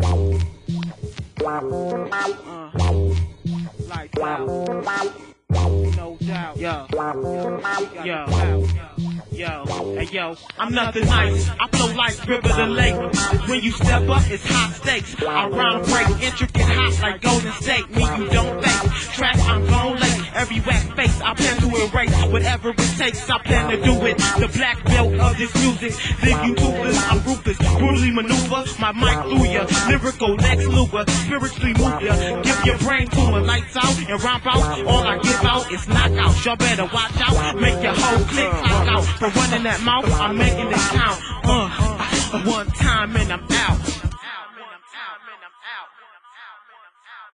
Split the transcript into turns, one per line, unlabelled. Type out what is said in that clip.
Yo. Yo. I'm nothing nice. I flow like river to lake. When you step up, it's hot stakes. I round break, intricate hot like Golden State. Me, you don't fake. Track, I'm gon' late. Every whack face, I plan whatever it takes. I plan to do it. The black belt of this music. Leave you toothless. I'm ruthless. Brutally maneuver. My mic through ya. Lyrical Lex Luger. Spiritually move ya. Give your brain tumor. Lights out and romp out. All I give out is knockouts. Y'all better watch out. Make your whole click clock out. For running that mouth, I'm making this count. Uh, one time and I'm out.